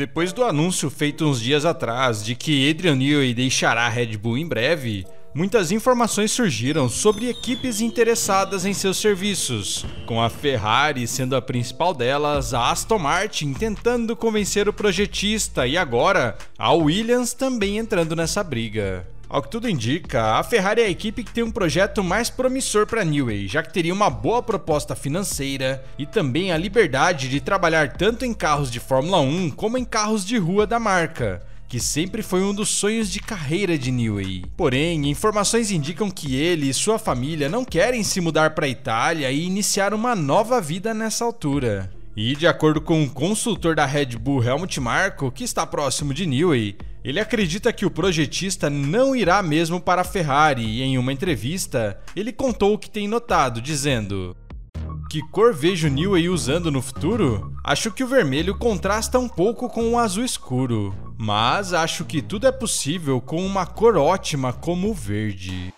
Depois do anúncio feito uns dias atrás de que Adrian Newey deixará a Red Bull em breve, muitas informações surgiram sobre equipes interessadas em seus serviços, com a Ferrari sendo a principal delas, a Aston Martin tentando convencer o projetista e agora a Williams também entrando nessa briga. Ao que tudo indica, a Ferrari é a equipe que tem um projeto mais promissor para Newey, já que teria uma boa proposta financeira e também a liberdade de trabalhar tanto em carros de Fórmula 1 como em carros de rua da marca que sempre foi um dos sonhos de carreira de Newey. Porém, informações indicam que ele e sua família não querem se mudar para a Itália e iniciar uma nova vida nessa altura. E de acordo com um consultor da Red Bull Helmut Marko, que está próximo de Newey, ele acredita que o projetista não irá mesmo para a Ferrari e em uma entrevista, ele contou o que tem notado, dizendo: que cor vejo Newey usando no futuro? Acho que o vermelho contrasta um pouco com o azul escuro, mas acho que tudo é possível com uma cor ótima como o verde.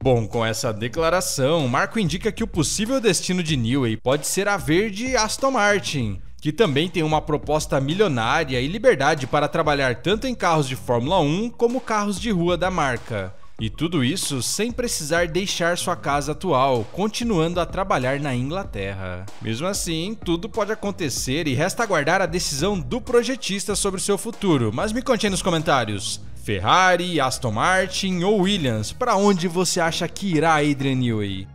Bom, com essa declaração, Marco indica que o possível destino de Newey pode ser a verde Aston Martin, que também tem uma proposta milionária e liberdade para trabalhar tanto em carros de Fórmula 1 como carros de rua da marca. E tudo isso sem precisar deixar sua casa atual, continuando a trabalhar na Inglaterra. Mesmo assim, tudo pode acontecer e resta aguardar a decisão do projetista sobre seu futuro. Mas me conte nos comentários. Ferrari, Aston Martin ou Williams, para onde você acha que irá Adrian Newey?